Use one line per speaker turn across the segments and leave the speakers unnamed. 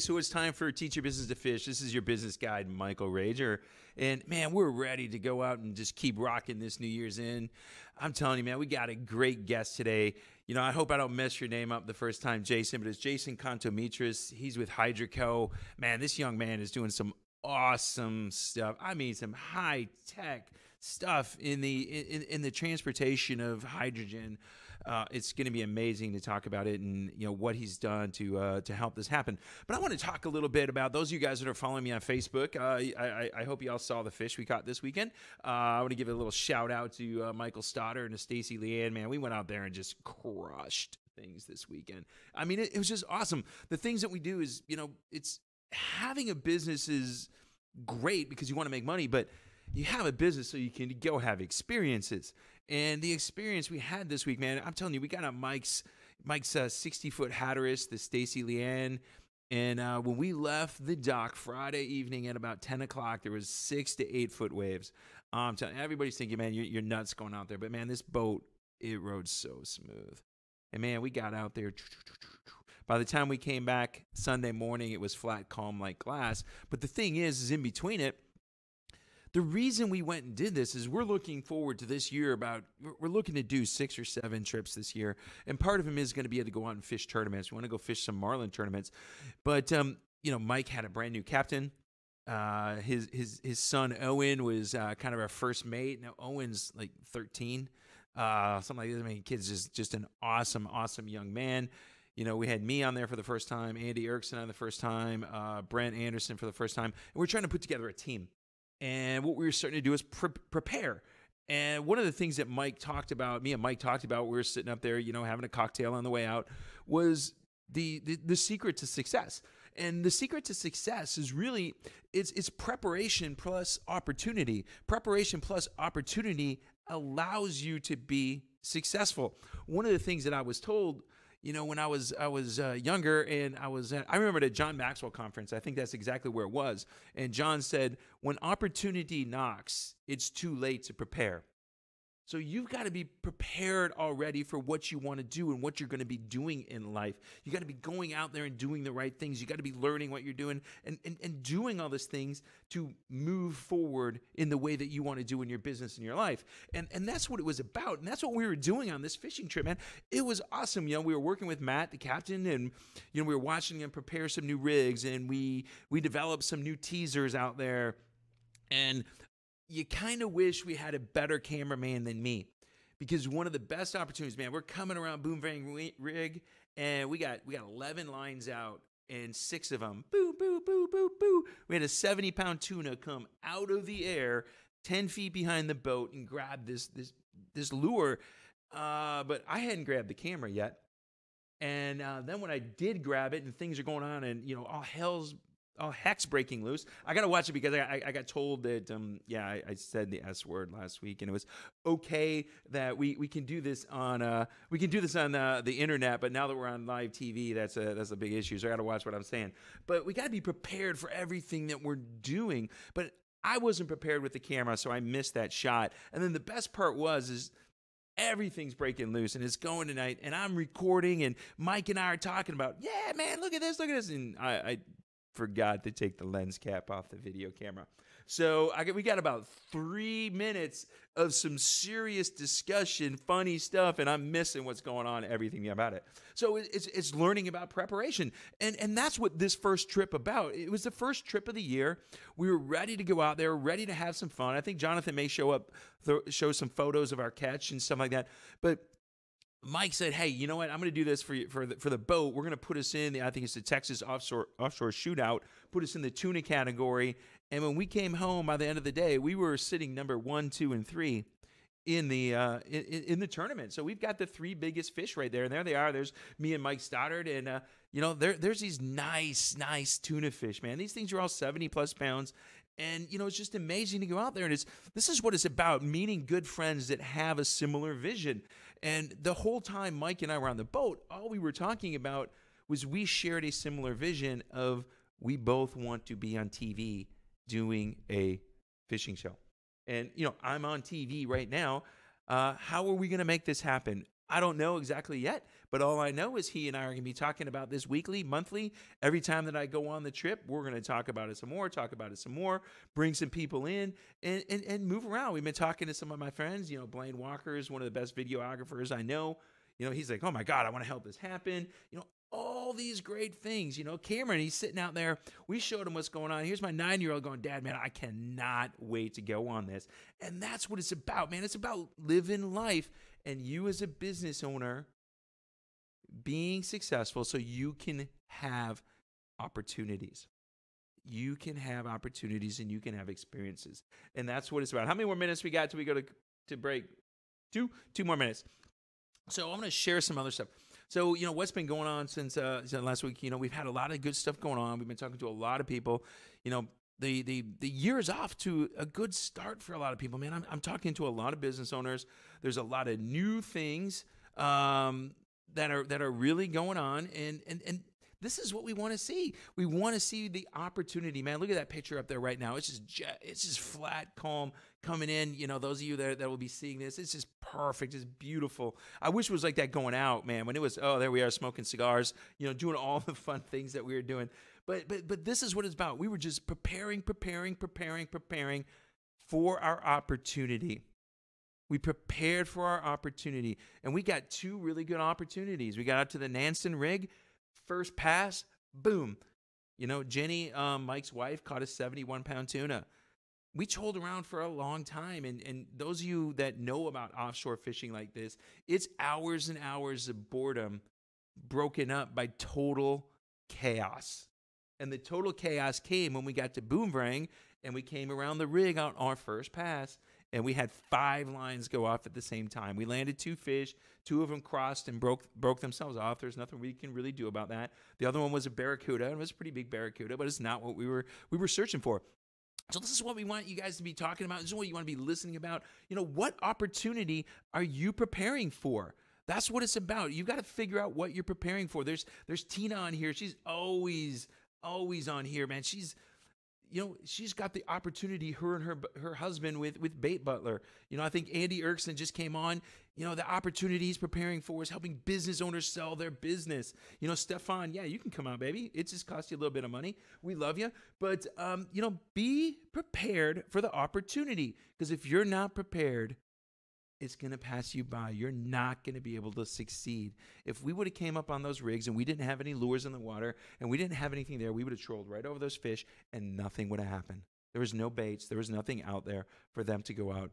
So it's time for Teach Your Business to Fish. This is your business guide, Michael Rager. And man, we're ready to go out and just keep rocking this New Year's in. I'm telling you, man, we got a great guest today. You know, I hope I don't mess your name up the first time, Jason, but it's Jason Contometris. He's with Hydroco. Man, this young man is doing some awesome stuff. I mean, some high tech stuff in the in, in the transportation of hydrogen. Uh, it's going to be amazing to talk about it and you know what he's done to uh, to help this happen. But I want to talk a little bit about those of you guys that are following me on Facebook. Uh, I, I, hope you all saw the fish we caught this weekend. Uh, I want to give a little shout out to uh, Michael Stoddard and to Stacy Leanne. Man, we went out there and just crushed things this weekend. I mean, it, it was just awesome. The things that we do is you know it's having a business is great because you want to make money, but you have a business so you can go have experiences. And the experience we had this week, man, I'm telling you, we got on Mike's Mike's uh, 60 foot Hatteras, the Stacy Leanne. And uh, when we left the dock Friday evening at about 10 o'clock, there was six to eight foot waves. Um, telling everybody's thinking, man, you're, you're nuts going out there. But man, this boat, it rode so smooth. And man, we got out there. By the time we came back Sunday morning, it was flat, calm like glass. But the thing is, is in between it, the reason we went and did this is we're looking forward to this year about we're looking to do six or seven trips this year and part of them is going to be able to go out and fish tournaments. We want to go fish some marlin tournaments. But um, you know mike had a brand new captain. Uh, his his his son owen was uh, kind of our first mate. Now owen's like 13 uh, something like this i mean kids just just an awesome awesome young man. You know, we had me on there for the first time, Andy Erickson on the first time, uh, Brent Anderson for the first time, and we're trying to put together a team. And what we were starting to do is pre- prepare. And one of the things that Mike talked about, me and Mike talked about, we were sitting up there, you know, having a cocktail on the way out, was the, the, the secret to success. And the secret to success is really it's it's preparation plus opportunity. Preparation plus opportunity allows you to be successful. One of the things that I was told you know, when I was I was uh, younger and I was at, I remember at a John Maxwell conference. I think that's exactly where it was. And John said, "When opportunity knocks, it's too late to prepare." So you've got to be prepared already for what you want to do and what you're going to be doing in life. You got to be going out there and doing the right things. You got to be learning what you're doing and, and, and doing all those things to move forward in the way that you want to do in your business and your life. And and that's what it was about. And that's what we were doing on this fishing trip, man. It was awesome. You know, we were working with Matt, the captain, and you know, we were watching him prepare some new rigs and we we developed some new teasers out there. And you kind of wish we had a better cameraman than me because one of the best opportunities, man, we're coming around Boomerang Rig and we got we got 11 lines out and six of them, boo, boo, boo, boo, boo. We had a 70 pound tuna come out of the air 10 feet behind the boat and grab this this this lure. Uh, but I hadn't grabbed the camera yet. And uh, then when I did grab it and things are going on and, you know, all hell's oh heck's breaking loose. I gotta watch it because I, I, got told that um yeah I, I, said the S word last week and it was okay that we, we can do this on uh we can do this on uh, the internet but now that we're on live TV that's a that's a big issue so I gotta watch what I'm saying. But we gotta be prepared for everything that we're doing. But I wasn't prepared with the camera so I missed that shot. And then the best part was is everything's breaking loose and it's going tonight and i'm recording and mike and i are talking about yeah man look at this look at this and i, I forgot to take the lens cap off the video camera. So I we got about three minutes of some serious discussion, funny stuff, and I'm missing what's going on, everything about it. So it's it's learning about preparation, and and that's what this first trip about. It was the first trip of the year. We were ready to go out there, ready to have some fun. I think Jonathan may show up, show some photos of our catch and stuff like that, but Mike said, "Hey, you know what? I'm going to do this for you, for the, for the boat. We're going to put us in the I think it's the Texas offshore offshore shootout. Put us in the tuna category. And when we came home by the end of the day, we were sitting number one, two, and three in the uh, in, in, the tournament. So we've got the three biggest fish right there, and there they are. There's me and Mike Stoddard, and uh, you know there there's these nice nice tuna fish, man. These things are all 70 plus pounds, and you know, it's just amazing to go out there and it's this is what it's about, meeting good friends that have a similar vision. And the whole time Mike and I were on the boat, all we were talking about was we shared a similar vision of we both want to be on TV doing a fishing show. And you know, I'm on TV right now. Uh, how are we going to make this happen? I don't know exactly yet, But all I know is he and I are going to be talking about this weekly, monthly. Every time that I go on the trip, we're going to talk about it some more, talk about it some more, bring some people in, and, and, and move around. We've been talking to some of my friends. You know, Blaine Walker is one of the best videographers I know. You know, he's like, oh my God, I want to help this happen. You know, all these great things. You know, Cameron, he's sitting out there. We showed him what's going on. Here's my nine year old going, Dad, man, I cannot wait to go on this. And that's what it's about, man. It's about living life and you as a business owner being successful so you can have opportunities. You can have opportunities and you can have experiences. And that's what it's about. How many more minutes we got till we go to, to break? Two? Two more minutes. So I'm going to share some other stuff. So you know what's been going on since uh, since last week. You know we've had a lot of good stuff going on. We've been talking to a lot of people. You know the the the year is off to a good start for a lot of people. Man, I'm I'm talking to a lot of business owners. There's a lot of new things um, that are that are really going on, and and and this is what we want to see. We want to see the opportunity, man. Look at that picture up there right now. It's just it's just flat, calm coming in. You know, those of you that, that will be seeing this, it's just perfect. It's beautiful. I wish it was like that going out, man. When it was, oh, there we are smoking cigars, you know, doing all the fun things that we were doing. But but but this is what it's about. We were just preparing, preparing, preparing, preparing for our opportunity. We prepared for our opportunity, and we got two really good opportunities. We got out to the Nansen rig first pass, boom. You know, Jenny, um, Mike's wife, caught a 71 pound tuna. We trolled around for a long time. And, and those of you that know about offshore fishing like this, it's hours and hours of boredom broken up by total chaos. And the total chaos came when we got to Boomerang and we came around the rig on our first pass and we had five lines go off at the same time. We landed two fish, two of them crossed and broke broke themselves off. There's nothing we can really do about that. The other one was a barracuda, and it was a pretty big barracuda, but it's not what we were we were searching for. So this is what we want you guys to be talking about. This is what you want to be listening about. You know, what opportunity are you preparing for? That's what it's about. You've got to figure out what you're preparing for. There's there's Tina on here. She's always always on here, man. She's you know, she's got the opportunity, her and her her husband with with Bait Butler. You know, I think Andy Erickson just came on. You know, the opportunity he's preparing for is helping business owners sell their business. You know, Stefan, yeah, you can come out, baby. It just costs you a little bit of money. We love you, but um, you know, be prepared for the opportunity because if you're not prepared, it's going to pass you by. You're not going to be able to succeed. If we would have came up on those rigs and we didn't have any lures in the water and we didn't have anything there, we would have trolled right over those fish and nothing would have happened. There was no baits. There was nothing out there for them to go out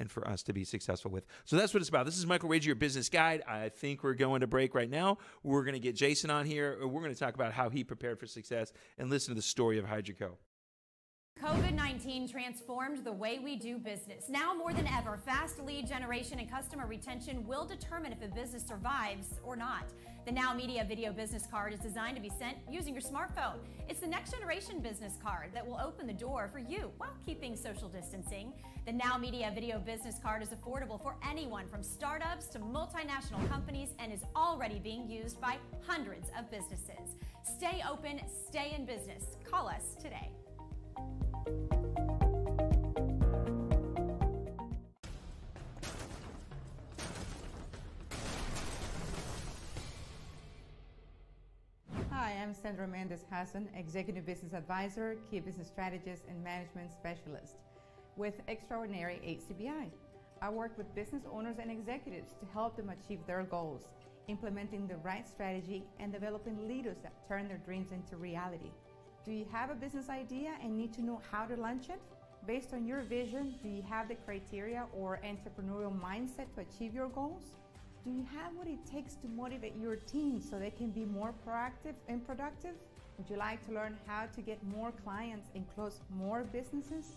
and for us to be successful with. So that's what it's about. This is Michael Rager, your business guide. I think we're going to break right now. We're going to get Jason on here. We're going to talk about how he prepared for success and listen to the story of Hydroco.
COVID 19 transformed the way we do business. Now more than ever, fast lead generation and customer retention will determine if a business survives or not. The Now Media Video Business Card is designed to be sent using your smartphone. It's the next generation business card that will open the door for you while keeping social distancing. The Now Media Video Business Card is affordable for anyone from startups to multinational companies and is already being used by hundreds of businesses. Stay open, stay in business. Call us today.
Hi, I'm Sandra Mendes Hassan, Executive Business Advisor, Key Business Strategist, and Management Specialist with Extraordinary HCBI. I work with business owners and executives to help them achieve their goals, implementing the right strategy, and developing leaders that turn their dreams into reality. Do you have a business idea and need to know how to launch it? Based on your vision, do you have the criteria or entrepreneurial mindset to achieve your goals? Do you have what it takes to motivate your team so they can be more proactive and productive? Would you like to learn how to get more clients and close more businesses?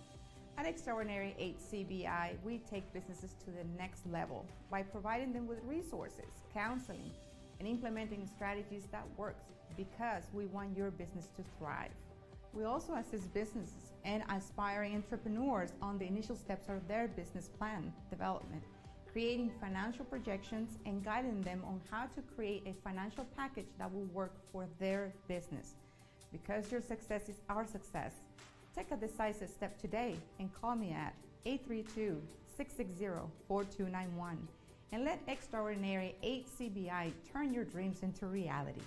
At Extraordinary HCBI, we take businesses to the next level by providing them with resources, counseling, and implementing strategies that works because we want your business to thrive. We also assist businesses and aspiring entrepreneurs on the initial steps of their business plan development, creating financial projections and guiding them on how to create a financial package that will work for their business. Because your success is our success, take a decisive step today and call me at 832 660 4291 and let Extraordinary HCBI turn your dreams into reality.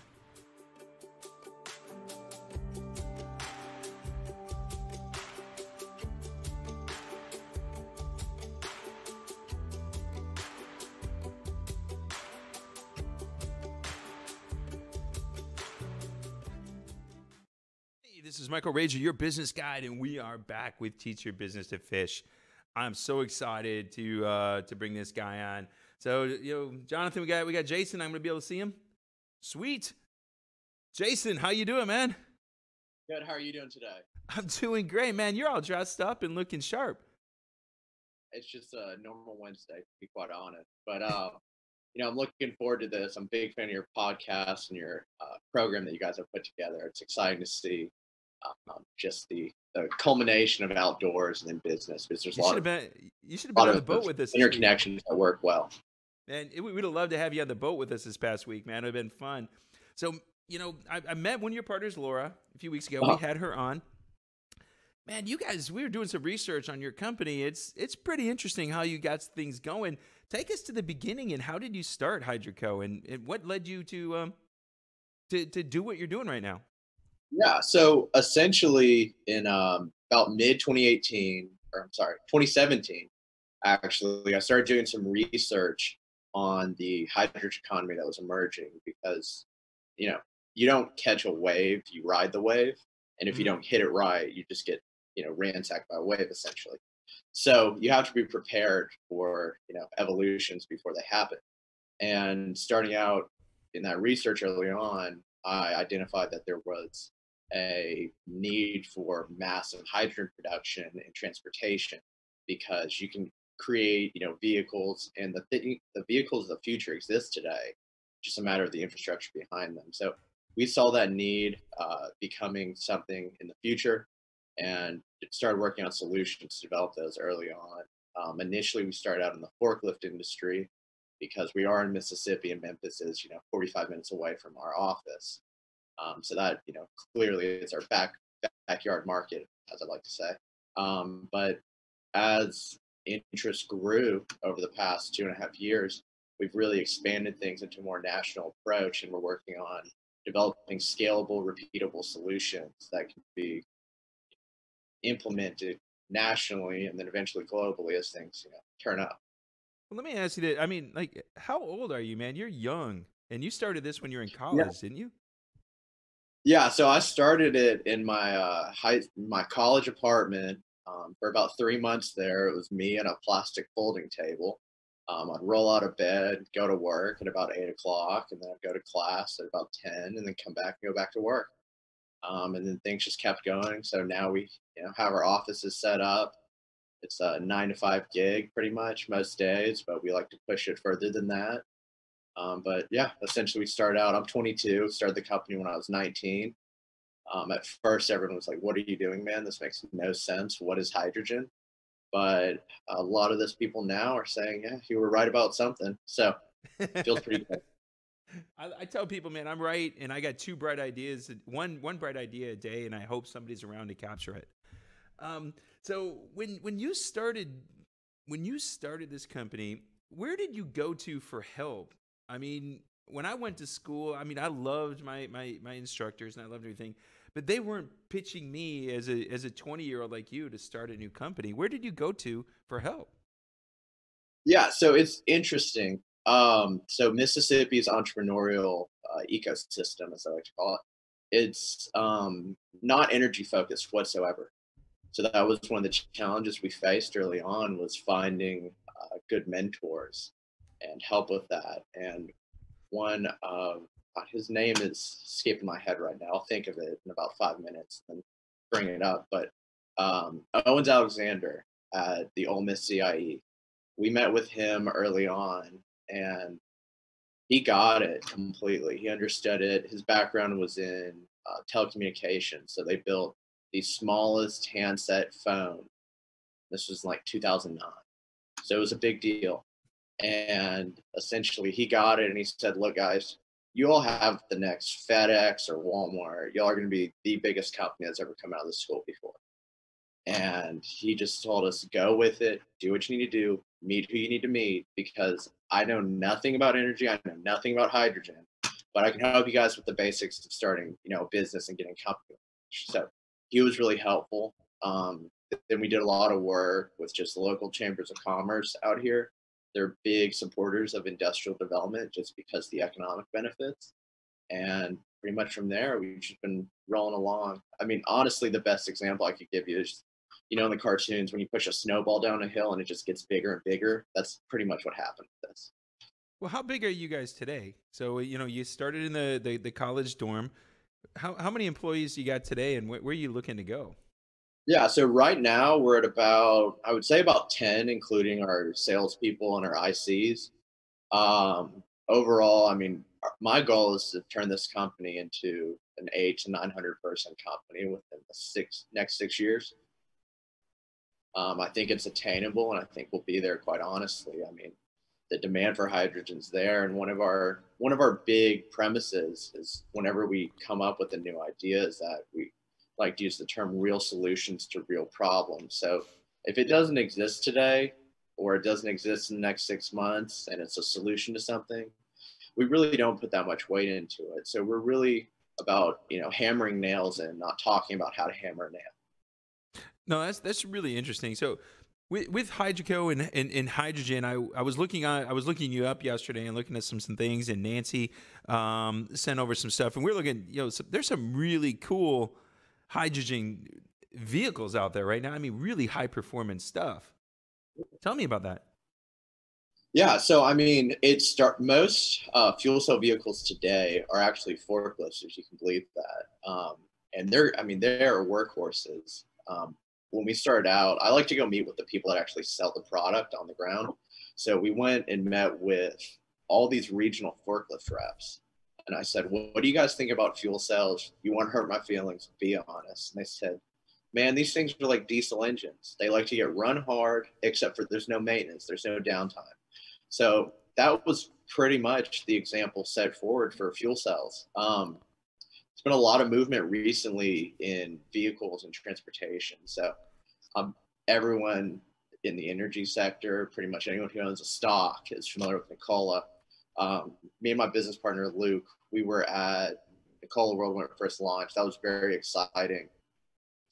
Michael Rager, your business guide, and we are back with Teach Your Business to Fish. I'm so excited to uh, to bring this guy on. So, you know, Jonathan, we got we got Jason. I'm going to be able to see him. Sweet, Jason, how you doing, man?
Good. How are you doing today?
I'm doing great, man. You're all dressed up and looking sharp.
It's just a normal Wednesday, to be quite honest. But uh, you know, I'm looking forward to this. I'm a big fan of your podcast and your uh, program that you guys have put together. It's exciting to see um, just the, the culmination of outdoors and in business because there's
You
a lot
should
of,
have been you should have been on the boat with us.
interconnections that work well.
Man, it, we'd have loved to have you on the boat with us this past week, man. It would have been fun. So, you know, I, I met one of your partners, Laura, a few weeks ago.
Uh-huh.
We had her on. Man, you guys, we were doing some research on your company. It's it's pretty interesting how you got things going. Take us to the beginning and how did you start Hydroco and, and what led you to um to to do what you're doing right now?
Yeah. So essentially, in um, about mid 2018, or I'm sorry, 2017, actually, I started doing some research on the hydrogen economy that was emerging because, you know, you don't catch a wave, you ride the wave. And if you
Mhm.
don't hit it right, you just get, you know, ransacked by a wave essentially. So you have to be prepared for, you know, evolutions before they happen. And starting out in that research early on, I identified that there was a need for massive hydrogen production and transportation because you can create you know vehicles and the th- the vehicles of the future exist today. Just a matter of the infrastructure behind them. So we saw that need uh, becoming something in the future and started working on solutions to develop those early on. Um, initially we started out in the forklift industry because we are in mississippi and memphis is you know 45 minutes away from our office um, so that you know clearly it's our back backyard market, as I like to say. Um, but as interest grew over the past two and a half years, we've really expanded things into a more national approach, and we're working on developing scalable, repeatable solutions that can be implemented nationally and then eventually globally as things you know turn up.
Well, let me ask you that. I mean, like, how old are you, man? You're young, and you started this when you were in college, didn't you?
Yeah, so I started it in my uh, high, my college apartment um, for about three months. There, it was me and a plastic folding table. Um, I'd roll out of bed, go to work at about eight o'clock, and then I'd go to class at about ten, and then come back and go back to work. Um, and then things just kept going. So now we, you know, have our offices set up. It's a nine to five gig, pretty much most days, but we like to push it further than that. Um, but yeah, essentially we started out. I'm 22. Started the company when I was 19. Um, at first, everyone was like, "What are you doing, man? This makes no sense. What is hydrogen?" But a lot of those people now are saying, "Yeah, you were right about something." So it feels pretty good.
I, I tell people, man, I'm right, and I got two bright ideas, one one bright idea a day, and I hope somebody's around to capture it. Um, so when when you started when you started this company, where did you go to for help? I mean, when I went to school, I mean, I loved my my my instructors and I loved everything, but they weren't pitching me as a as a 20 year old like you to start a new company. Where did you go to for help?
Yeah, so it's interesting. Um, so Mississippi's entrepreneurial uh, ecosystem, as I like to call it, it's um, not energy focused whatsoever. So that was one of the challenges we faced early on was finding uh, good mentors and help with that. And one of uh, his name is escaping my head right now. I'll think of it in about five minutes and bring it up. But um, Owens Alexander at the Ole Miss CIE we met with him early on and he got it completely. He understood it. His background was in uh, telecommunications. So they built the smallest handset phone. This was like 2009. So it was a big deal. And essentially, he got it and he said, Look, guys, you all have the next FedEx or Walmart. Y'all are going to be the biggest company that's ever come out of the school before. And he just told us, go with it, do what you need to do, meet who you need to meet, because I know nothing about energy, I know nothing about hydrogen, but I can help you guys with the basics of starting, you know, a business and getting company. So he was really helpful. Um, then we did a lot of work with just local chambers of commerce out here. They're big supporters of industrial development just because the economic benefits. And pretty much from there, we've just been rolling along. I mean, honestly, the best example I could give you is, you know, in the cartoons when you push a snowball down a hill and it just gets bigger and bigger. That's pretty much what happened with this.
Well, how big are you guys today? So, you know, you started in the the, the college dorm. How how many employees you got today, and wh- where are you looking to go?
Yeah, so right now we're at about, I would say about 10, including our salespeople and our ICs. Um, overall, I mean, my goal is to turn this company into an eight to 900 person company within the six next six years. Um, I think it's attainable, and I think we'll be there. Quite honestly, I mean, the demand for hydrogen's there, and one of our one of our big premises is whenever we come up with a new idea is that we like to use the term real solutions to real problems. So if it doesn't exist today, or it doesn't exist in the next six months, and it's a solution to something, we really don't put that much weight into it. So we're really about you know hammering nails and not talking about how to hammer a nail.
No, that's that's really interesting. So with with Hydroco and, and, and hydrogen, I, I was looking on I was looking you up yesterday and looking at some some things, and Nancy um, sent over some stuff, and we're looking. You know, so there's some really cool hydrogen vehicles out there right now. I mean, really high performance stuff. Tell me about that.
Yeah, so I mean, it start most uh, fuel cell vehicles today are actually forklifts, if you can believe that. Um, and they're, I mean, they're workhorses. Um, when we started out, I like to go meet with the people that actually sell the product on the ground. So we went and met with all these regional forklift reps. And I said, well, What do you guys think about fuel cells? You won't hurt my feelings, be honest. And they said, Man, these things are like diesel engines. They like to get run hard, except for there's no maintenance, there's no downtime. So that was pretty much the example set forward for fuel cells. Um, there's been a lot of movement recently in vehicles and transportation. So um, everyone in the energy sector, pretty much anyone who owns a stock is familiar with Nikola. Um, me and my business partner Luke, we were at Nikola World when it first launched. That was very exciting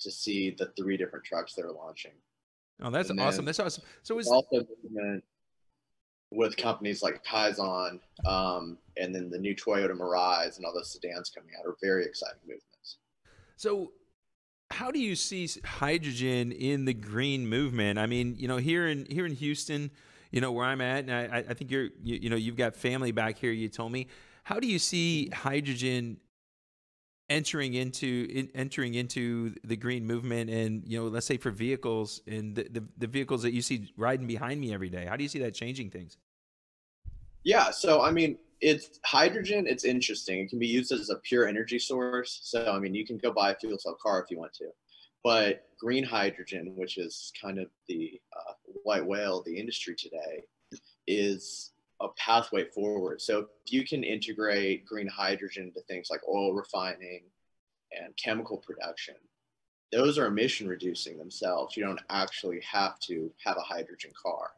to see the three different trucks they were launching.
Oh, that's and awesome. That's awesome. So is
also with companies like Hyzon um, and then the new Toyota Mirai and all those sedans coming out are very exciting movements.
So, how do you see hydrogen in the green movement? I mean, you know, here in here in Houston, you know where I'm at, and I, I think you're, you, you know, you've got family back here. You told me, how do you see hydrogen entering into in, entering into the green movement and you know let's say for vehicles and the, the, the, vehicles that you see riding behind me every day? How do you see that changing things?
Yeah so i mean it's hydrogen it's interesting. It can be used as a pure energy source. So i mean you can go buy a fuel cell car if you want to but green hydrogen which is kind of the uh, white whale of the industry today is a pathway forward. So if you can integrate green hydrogen to things like oil refining and chemical production, those are emission reducing themselves. You don't actually have to have a hydrogen car.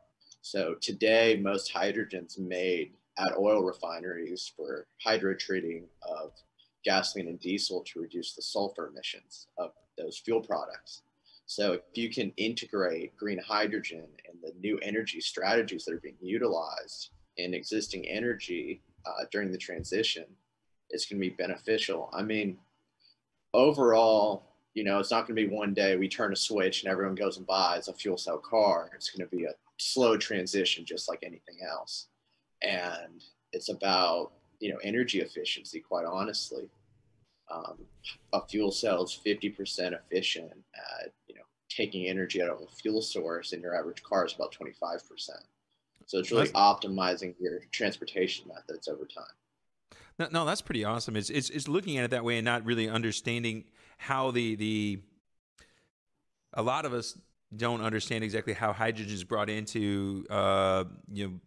So today, most hydrogen's made at oil refineries for hydrotreating of gasoline and diesel to reduce the sulfur emissions of those fuel products. So if you can integrate green hydrogen and the new energy strategies that are being utilized in existing energy uh, during the transition, it's going to be beneficial. I mean, overall, you know, it's not going to be one day we turn a switch and everyone goes and buys a fuel cell car. It's going to be a slow transition, just like anything else. And it's about, you know, energy efficiency, quite honestly. Um, a fuel cell is 50% efficient at, you know, taking energy out of a fuel source, and your average car is about 25%. So it's really that's, optimizing your transportation methods over time.
No, no, that's pretty awesome. It's, it's it's looking at it that way and not really understanding how the the a lot of us don't understand exactly how hydrogen is brought into uh, you know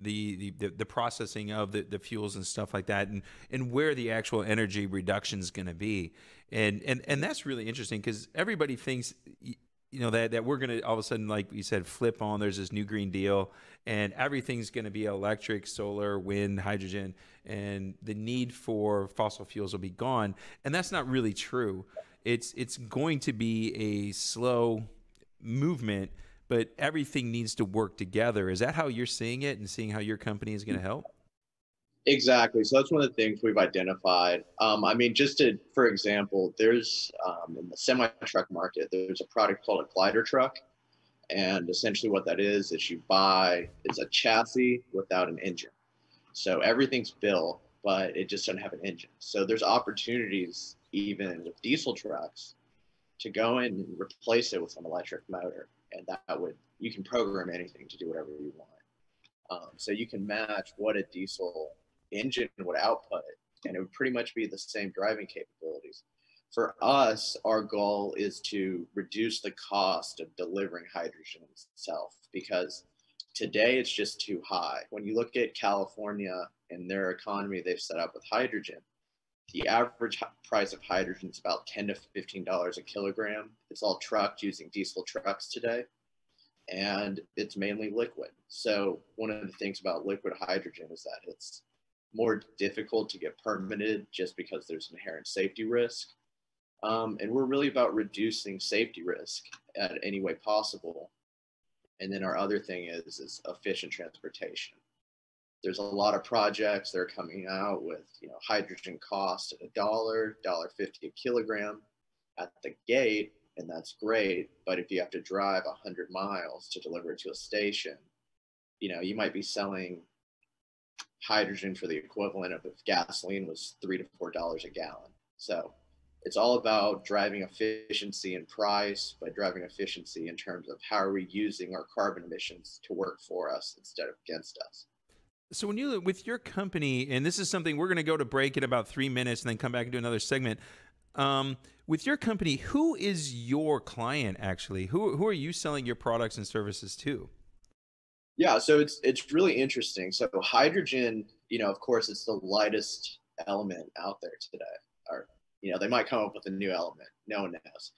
the, the the processing of the, the fuels and stuff like that and and where the actual energy reduction is going to be. And and and that's really interesting because everybody thinks you know that that we're going to all of a sudden like you said flip on there's this new green deal and everything's going to be electric solar wind hydrogen and the need for fossil fuels will be gone. And that's not really true. It's it's going to be a slow movement but everything needs to work together is that how you're seeing it and seeing how your company is going to help
Exactly. So that's one of the things we've identified. Um, I mean, just to, for example, there's um, in the semi truck market, there's a product called a glider truck. And essentially, what that is, is you buy is a chassis without an engine. So everything's built, but it just doesn't have an engine. So there's opportunities even with diesel trucks to go in and replace it with an electric motor. And that would, you can program anything to do whatever you want. Um, so you can match what a diesel engine would output, and it would pretty much be the same driving capabilities. For us, our goal is to reduce the cost of delivering hydrogen itself because today it's just too high. When you look at California and their economy they've set up with hydrogen, the average price of hydrogen is about 10 to 15 dollars a kilogram. It's all trucked using diesel trucks today, and it's mainly liquid. So one of the things about liquid hydrogen is that it's more difficult to get permitted just because there's inherent safety risk. Um, and we're really about reducing safety risk at any way possible. And then our other thing is is efficient transportation. There's a lot of projects that are coming out with you know hydrogen cost at a dollar, dollar fifty a kilogram at the gate, and that's great. But if you have to drive hundred miles to deliver it to a station, you know you might be selling hydrogen for the equivalent of if gasoline was three to four dollars a gallon. So it's all about driving efficiency and price, by driving efficiency in terms of how are we using our carbon emissions to work for us instead of against us.
So when you with your company, and this is something we're going to go to break in about three minutes, and then come back and do another segment. Um, with your company, who is your client actually? Who who are you selling your products and services to?
Yeah, so it's it's really interesting. So hydrogen, you know, of course, it's the lightest element out there today. Or you know, they might come up with a new element. No one knows,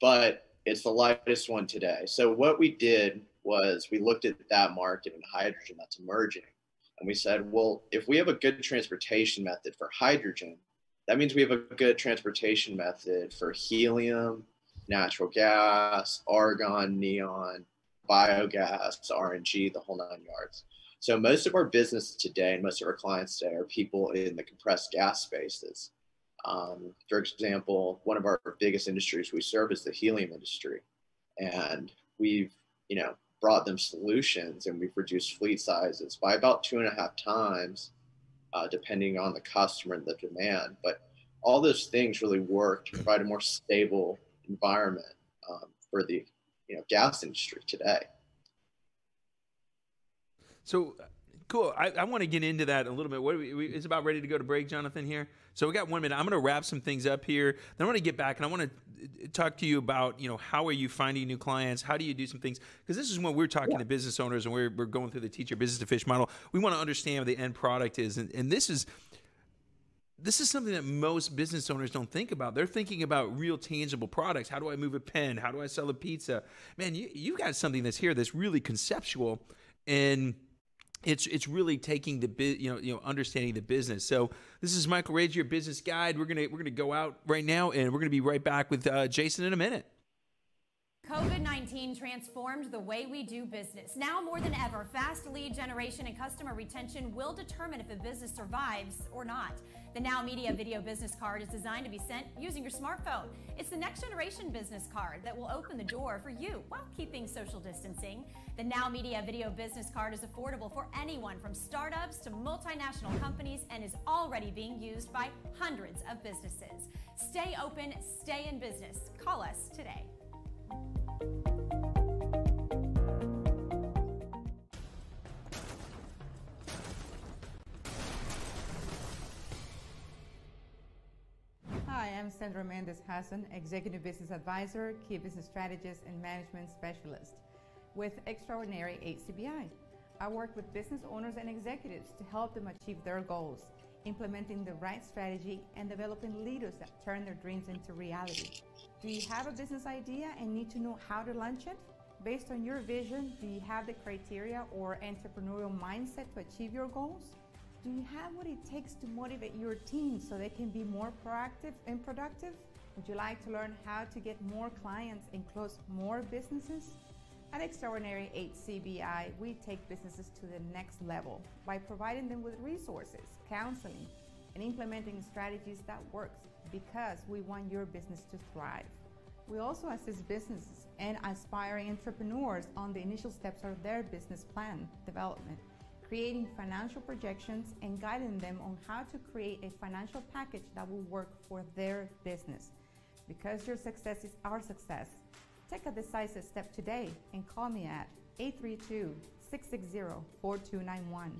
but it's the lightest one today. So what we did was we looked at that market and hydrogen that's emerging, and we said, well, if we have a good transportation method for hydrogen, that means we have a good transportation method for helium, natural gas, argon, neon, biogas, RNG, the whole nine yards. So most of our business today and most of our clients today are people in the compressed gas spaces. Um, for example, one of our biggest industries we serve is the helium industry, and we've you know brought them solutions and we've reduced fleet sizes by about two and a half times, uh, depending on the customer and the demand. But all those things really work to provide a more stable environment um, for the you know gas industry today.
So cool. I, I want to get into that a little bit. What we, we, it's about ready to go to break, Jonathan. Here, so we got one minute. I'm going to wrap some things up here. Then I want to get back and I want to uh, talk to you about you know how are you finding new clients? How do you do some things? Because this is when we're talking yeah. to business owners and we're we're going through the teach your business to fish model. We want to understand what the end product is, and, and this is this is something that most business owners don't think about. They're thinking about real tangible products. How do I move a pen? How do I sell a pizza? Man, you you got something that's here that's really conceptual and it's it's really taking the you know you know understanding the business. So this is Michael Rager, your business guide. We're gonna we're gonna go out right now, and we're gonna be right back with uh, Jason in a minute.
COVID 19 transformed the way we do business. Now more than ever, fast lead generation and customer retention will determine if a business survives or not. The Now Media Video Business Card is designed to be sent using your smartphone. It's the next generation business card that will open the door for you while keeping social distancing. The Now Media Video Business Card is affordable for anyone from startups to multinational companies and is already being used by hundreds of businesses. Stay open, stay in business. Call us today.
Sandra Mendes Hassan, Executive Business Advisor, Key Business Strategist, and Management Specialist with Extraordinary HCBI. I work with business owners and executives to help them achieve their goals, implementing the right strategy, and developing leaders that turn their dreams into reality. Do you have a business idea and need to know how to launch it? Based on your vision, do you have the criteria or entrepreneurial mindset to achieve your goals? Do you have what it takes to motivate your team so they can be more proactive and productive? Would you like to learn how to get more clients and close more businesses? At Extraordinary HCBI, we take businesses to the next level by providing them with resources, counseling, and implementing strategies that works because we want your business to thrive. We also assist businesses and aspiring entrepreneurs on the initial steps of their business plan development, creating financial projections and guiding them on how to create a financial package that will work for their business. Because your success is our success, take a decisive step today and call me at 832 660 4291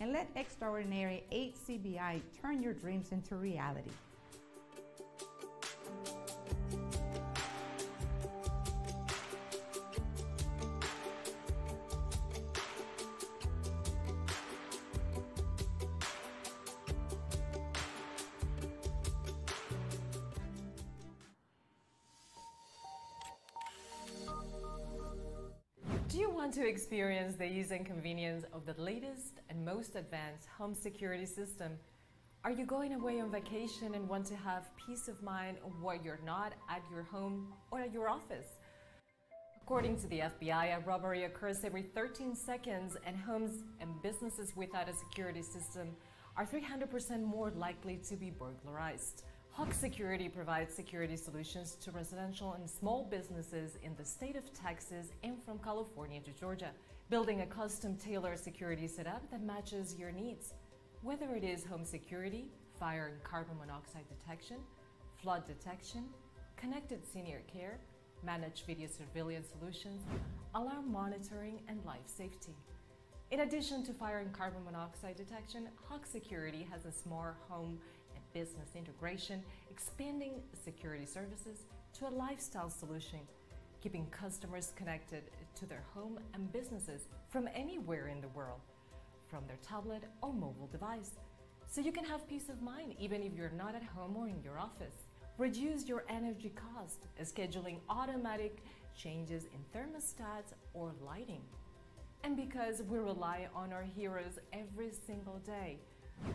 and let Extraordinary HCBI turn your dreams into reality.
Want to experience the ease and convenience of the latest and most advanced home security system? Are you going away on vacation and want to have peace of mind while you're not at your home or at your office? According to the FBI, a robbery occurs every 13 seconds, and homes and businesses without a security system are 300% more likely to be burglarized. Hawk Security provides security solutions to residential and small businesses in the state of Texas and from California to Georgia, building a custom tailored security setup that matches your needs. Whether it is home security, fire and carbon monoxide detection, flood detection, connected senior care, managed video surveillance solutions, alarm monitoring, and life safety. In addition to fire and carbon monoxide detection, Hawk Security has a smart home business integration, expanding security services to a lifestyle solution, keeping customers connected to their home and businesses from anywhere in the world, from their tablet or mobile device. So you can have peace of mind even if you're not at home or in your office. Reduce your energy cost, scheduling automatic changes in thermostats or lighting. And because we rely on our heroes every single day,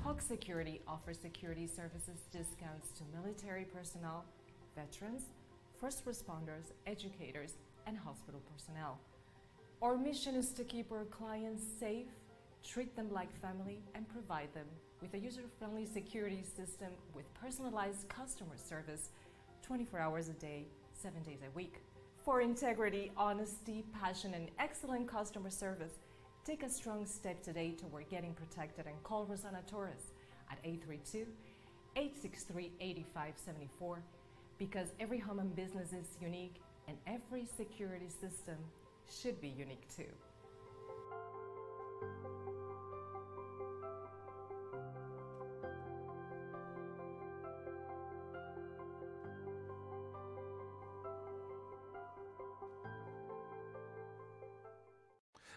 Hawk Security offers security services discounts to military personnel, veterans, first responders, educators, and hospital personnel. Our mission is to keep our clients safe, treat them like family, and provide them with a user friendly security system with personalized customer service 24 hours a day, 7 days a week. For integrity, honesty, passion, and excellent customer service, take a strong step today toward getting protected and call Rosanna Torres at 832 863 8574 because every home and business is unique and every security system should be unique too.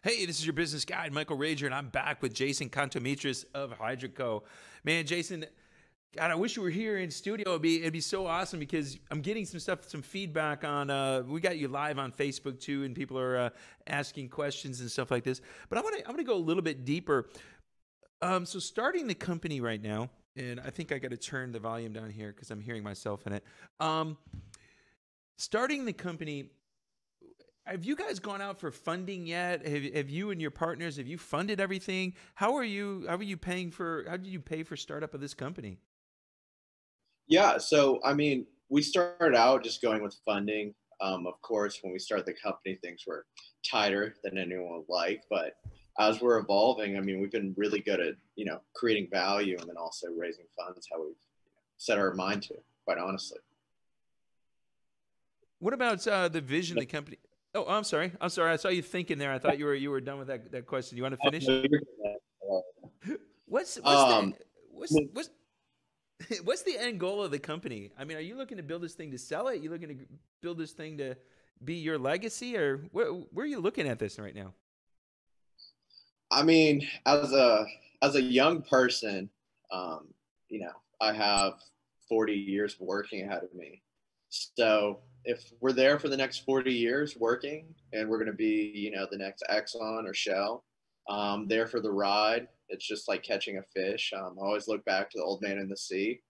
Hey, this is your business guide, Michael Rager, and I'm back with Jason Contometris of Hydroco. Man, Jason, God, I wish you were here in studio. It'd be it'd be so awesome because I'm getting some stuff, some feedback on. Uh, we got you live on Facebook too, and people are uh, asking questions and stuff like this. But I want to I want to go a little bit deeper. Um, so starting the company right now, and I think I got to turn the volume down here because I'm hearing myself in it. Um, starting the company have you guys gone out for funding yet? Have, have you and your partners have you funded everything? How are you? How are you paying for? How did you pay for startup of this company?
Yeah, so I mean, we started out just going with funding. Um, of course, when we started the company, things were tighter than anyone would like. But as we're evolving, I mean, we've been really good at you know creating value and then also raising funds. How we've set our mind to, quite honestly.
What about uh, the vision of the company? Oh, I'm sorry. I'm sorry. I saw you thinking there. I thought you were you were done with that, that question. You want to finish? What's what's,
Um,
the, what's what's what's the end goal of the company? I mean, are you looking to build this thing to sell it? you looking to build this thing to be your legacy, or where where are you looking at this right now?
I mean, as a as a young person, um, you know, I have 40 years working ahead of me. So if we're there for the next 40 years working and we're going to be, you know, the next Exxon or Shell, um, there for the ride, it's just like catching a fish. Um, I always look back to the old man in the sea.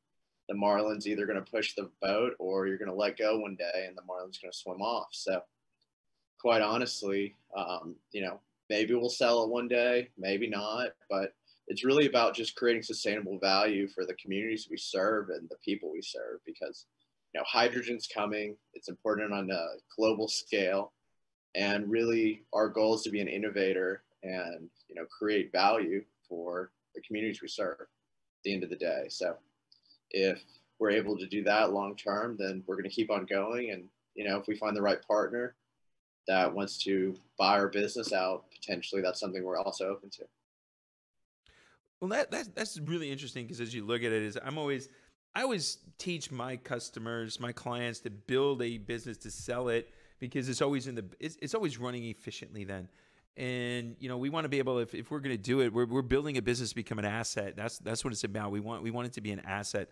The marlin's either going to push the boat or you're going to let go one day and the marlin's going to swim off. So, quite honestly, um, you know, maybe we'll sell it one day, maybe not, but it's really about just creating sustainable value for the communities we serve and the people we serve because know hydrogen's coming it's important on a global scale and really our goal is to be an innovator and you know create value for the communities we serve at the end of the day. So if we're able to do that long term then we're going to keep on going and you know if we find the right partner that wants to buy our business out potentially that's something we're also open to.
Well, that, that that's really interesting because as you look at it, is I'm always I always teach my customers, my clients to build a business to sell it because it's always in the it's, it's always running efficiently then. And you know we want to be able if, if we're going to do it, we're, we're building a business to become an asset. That's that's what it's about. We want we want it to be an asset.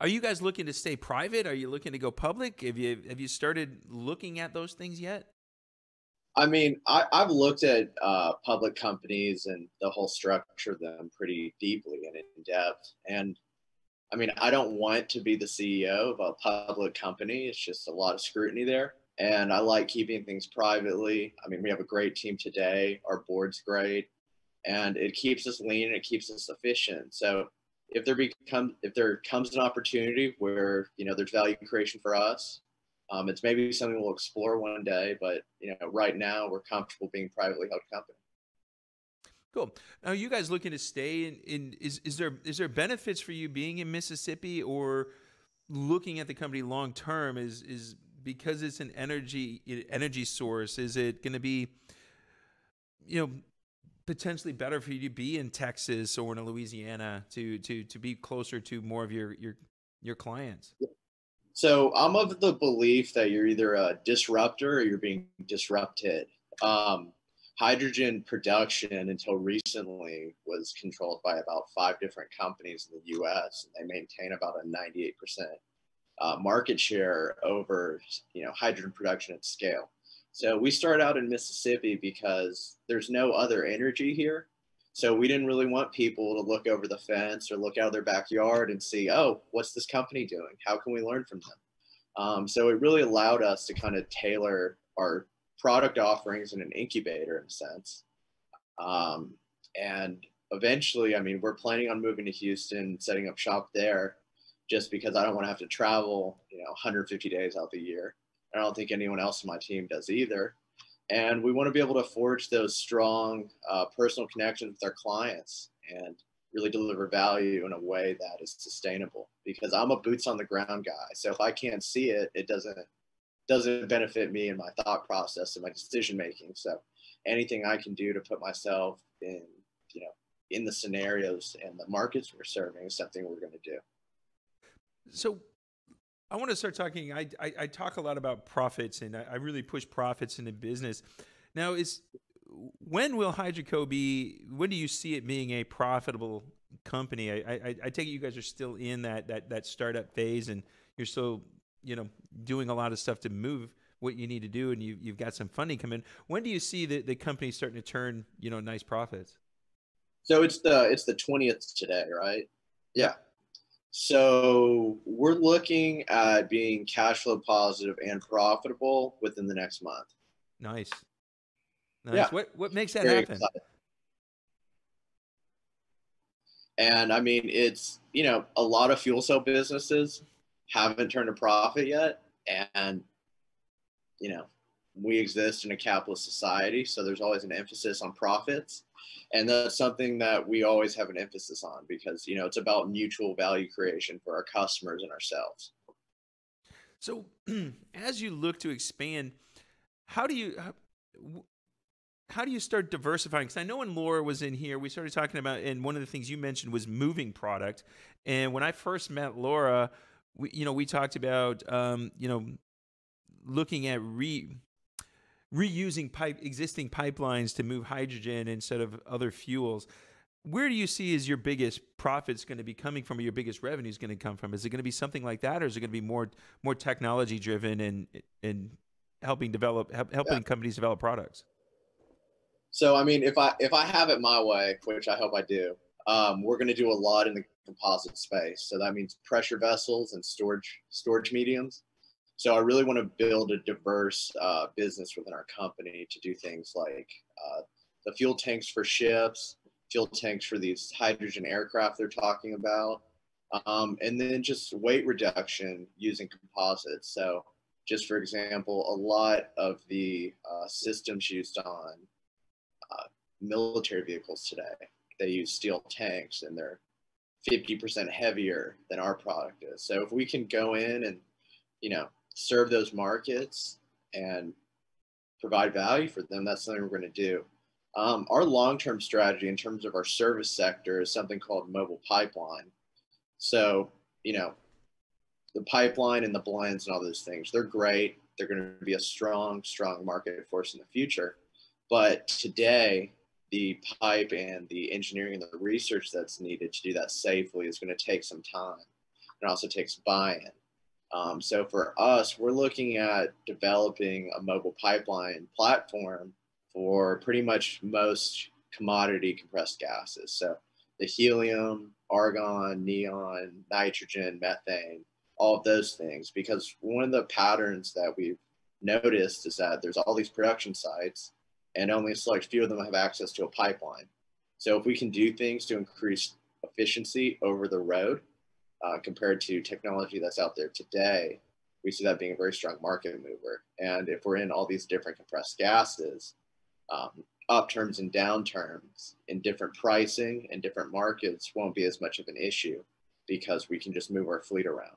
Are you guys looking to stay private? Are you looking to go public? Have you have you started looking at those things yet?
I mean, I, have looked at uh, public companies and the whole structure of them pretty deeply and in depth. And I mean, I don't want to be the CEO of a public company. It's just a lot of scrutiny there. And I like keeping things privately. I mean, we have a great team today. Our board's great, and it keeps us lean and it keeps us efficient. So if there becomes if there comes an opportunity where you know there's value creation for us, um, it's maybe something we'll explore one day, but you know, right now we're comfortable being privately held company.
Cool. Now, you guys looking to stay in, in is is there is there benefits for you being in Mississippi or looking at the company long term? Is is because it's an energy energy source? Is it going to be, you know, potentially better for you to be in Texas or in Louisiana to to to be closer to more of your your your clients?
So I'm of the belief that you're either a disruptor or you're being disrupted. Um, hydrogen production until recently was controlled by about five different companies in the US and they maintain about a 98% uh, market share over you know hydrogen production at scale. So we start out in Mississippi because there's no other energy here. So we didn't really want people to look over the fence or look out of their backyard and see, oh, what's this company doing? How can we learn from them? Um, so it really allowed us to kind of tailor our product offerings in an incubator in a sense. Um, and eventually, I mean, we're planning on moving to Houston, setting up shop there, just because I don't want to have to travel, you know, 150 days out the year. I don't think anyone else in my team does either. And we want to be able to forge those strong uh, personal connections with our clients and really deliver value in a way that is sustainable because I'm a boots on the ground guy. So if I can't see it, it doesn't doesn't benefit me in my thought process and my decision making. So anything I can do to put myself in, you know, in the scenarios and the markets we're serving is something we're going to do.
So I want to start talking. I, I, I talk a lot about profits, and I, I, really push profits into business. Now, is when will Hydroco be? When do you see it being a profitable company? I, I, I take it you guys are still in that that that startup phase, and you're still you know doing a lot of stuff to move what you need to do, and you you've got some funding coming. When do you see the the company starting to turn you know nice profits?
So it's the it's the twentieth today, right? Yeah. So we're looking at being cash flow positive and profitable within the next month.
Nice. Nice. Yeah. What what makes that Very happen? Excited.
And I mean, it's you know a lot of fuel cell businesses haven't turned a profit yet, and you know we exist in a capitalist society, so there's always an emphasis on profits. And that's something that we always have an emphasis on because you know it's about mutual value creation for our customers and ourselves.
So as you look to expand how do you how, how do you start diversifying? Because i know when laura was in here we started talking about and one of the things you mentioned was moving product. And when i first met laura we you know we talked about um, you know looking at re reusing pipe existing pipelines to move hydrogen instead of other fuels. where do you see is your biggest profits going to be coming from or your biggest revenue is going to come from is it going to be something like that or is it going to be more more technology driven and and helping develop help, helping yeah. companies develop products
so i mean if i if i have it my way which i hope i do um, we're going to do a lot in the composite space so that means pressure vessels and storage storage mediums so i really want to build a diverse uh, business within our company to do things like uh, the fuel tanks for ships fuel tanks for these hydrogen aircraft they're talking about. Um, and then just weight reduction using composites. So, just for example, a lot of the uh, systems used on uh, military vehicles today, they use steel tanks and they're 50% heavier than our product is. So, if we can go in and, you know, serve those markets and provide value for them, that's something we're going to do. Um, our long-term strategy in terms of our service sector is something called mobile pipeline. So, you know, the pipeline and the blends and all those things, they're great. They're going to be a strong, strong market force in the future. But today, the pipe and the engineering and the research that's needed to do that safely is going to take some time. It also takes buy-in. Um, so for us, we're looking at developing a mobile pipeline platform for pretty much most commodity compressed gases. So the helium, argon, neon, nitrogen, methane, all of those things. Because one of the patterns that we've noticed is that there's all these production sites and only a select few of them have access to a pipeline. So if we can do things to increase efficiency over the road uh, compared to technology that's out there today, we see that being a very strong market mover. And if we're in all these different compressed gases, um, upturns and downturns in different pricing and different markets won't be as much of an issue because we can just move our fleet around.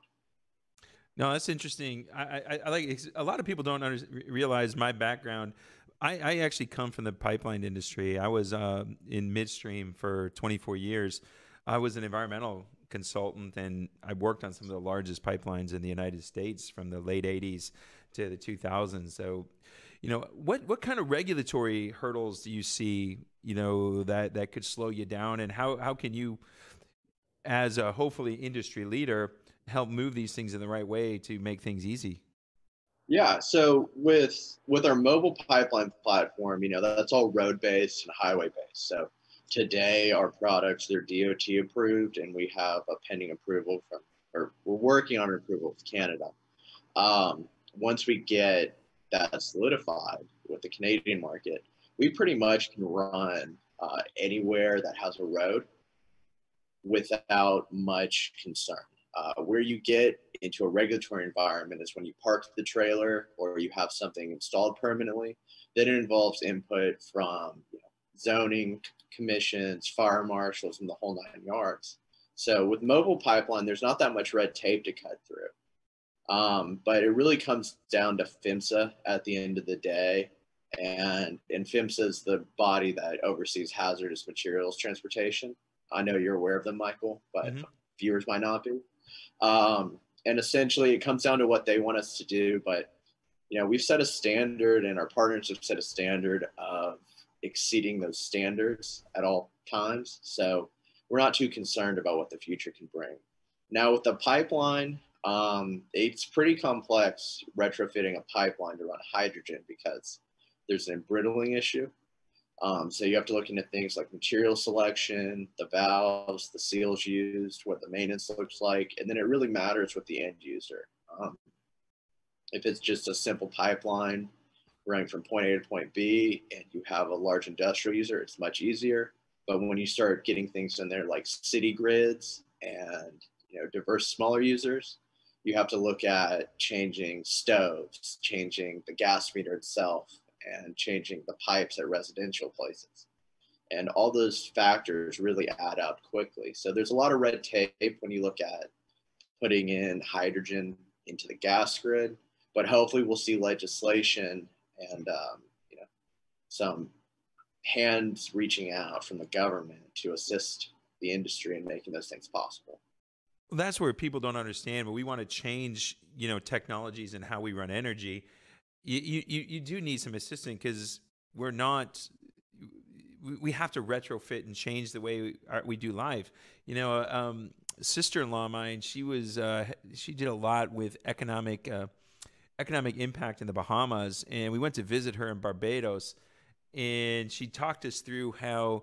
No, that's interesting. I, I, I like a lot of people don't realize my background. I, I, actually come from the pipeline industry. I was uh, in midstream for 24 years. I was an environmental consultant, and I worked on some of the largest pipelines in the United States from the late 80s to the 2000s. So you know what what kind of regulatory hurdles do you see you know that that could slow you down and how how can you as a hopefully industry leader help move these things in the right way to make things easy
yeah so with with our mobile pipeline platform you know that's all road based and highway based so today our products they're DOT approved and we have a pending approval from or we're working on an approval with canada um, once we get that solidified with the Canadian market, we pretty much can run uh, anywhere that has a road without much concern. Uh, where you get into a regulatory environment is when you park the trailer or you have something installed permanently. Then it involves input from you know, zoning commissions, fire marshals, and the whole nine yards. So with mobile pipeline, there's not that much red tape to cut through. Um, but it really comes down to PHMSA at the end of the day. And, and PHMSA is the body that oversees hazardous materials transportation. I know you're aware of them, Michael, but mm-hmm. viewers might not be. Um, and essentially, it comes down to what they want us to do. But you know, we've set a standard, and our partners have set a standard of exceeding those standards at all times. So we're not too concerned about what the future can bring. Now, with the pipeline, um, it's pretty complex retrofitting a pipeline to run hydrogen because there's an embrittling issue. Um, so you have to look into things like material selection, the valves, the seals used, what the maintenance looks like, and then it really matters with the end user. Um, if it's just a simple pipeline running from point A to point B and you have a large industrial user, it's much easier. But when you start getting things in there like city grids and you know diverse smaller users, you have to look at changing stoves, changing the gas meter itself, and changing the pipes at residential places. And all those factors really add up quickly. So there's a lot of red tape when you look at putting in hydrogen into the gas grid, but hopefully we'll see legislation and um, you know some hands reaching out from the government to assist the industry in making those things possible.
Well, that's where people don't understand. But we want to change, you know, technologies and how we run energy. You you you do need some assistance because we're not we have to retrofit and change the way we, we do life. You know, um, sister-in-law mine, she was uh, she did a lot with economic uh, economic impact in the Bahamas, and we went to visit her in Barbados, and she talked us through how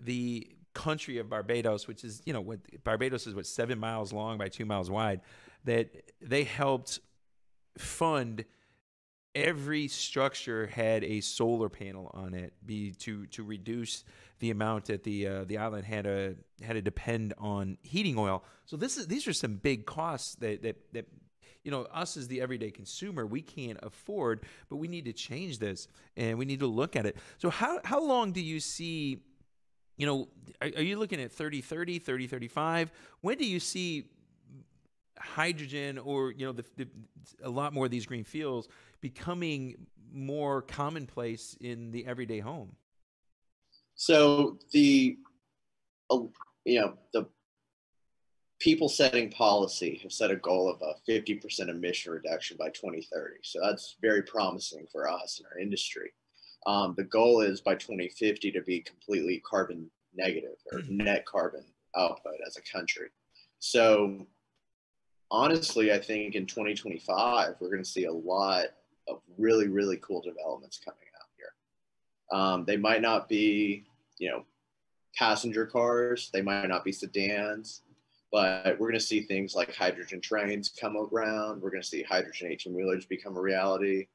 the country of Barbados, which is you know what Barbados is what seven miles long by two miles wide, that they helped fund every structure had a solar panel on it be to to reduce the amount that the uh, the island had to had to depend on heating oil. So this is these are some big costs that that that you know us as the everyday consumer we can't afford but we need to change this and we need to look at it. So how how long do you see you know are, are you looking at 30 30 30 35 when do you see hydrogen or you know the, the, a lot more of these green fuels becoming more commonplace in the everyday home.
So the uh, you know the people setting policy have set a goal of a 50% emission reduction by 2030 so that's very promising for us in our industry. Um, the goal is by 2050 to be completely carbon negative or net carbon output as a country. So honestly, I think in 2025, we're going to see a lot of really, really cool developments coming out here. Um, they might not be, you know, passenger cars, they might not be sedans, but we're going to see things like hydrogen trains come around. We're going to see hydrogen 18 wheelers become a reality.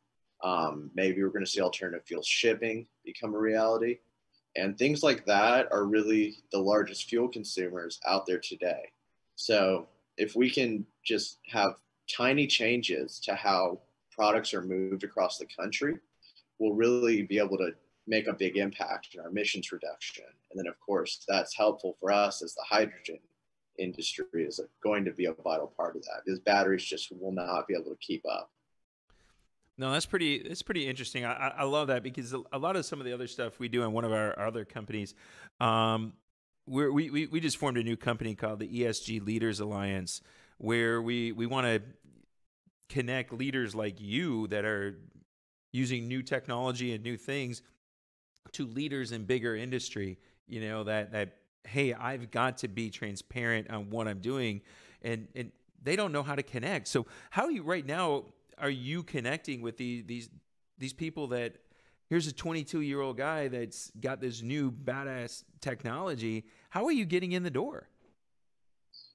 Um, maybe we're going to see alternative fuel shipping become a reality. And things like that are really the largest fuel consumers out there today. So if we can just have tiny changes to how products are moved across the country, we'll really be able to make a big impact in our emissions reduction. And then, of course, that's helpful for us as the hydrogen industry is going to be a vital part of that because batteries just will not be able to keep up.
No, that's pretty. That's pretty interesting. I, I love that because a lot of some of the other stuff we do in one of our, our other companies, um, we we we just formed a new company called the ESG Leaders Alliance, where we we want to connect leaders like you that are using new technology and new things to leaders in bigger industry. You know that that hey, I've got to be transparent on what I'm doing, and and they don't know how to connect. So how you right now? Are you connecting with the, these these people that here's a 22 year old guy that's got this new badass technology. How are you getting in the door?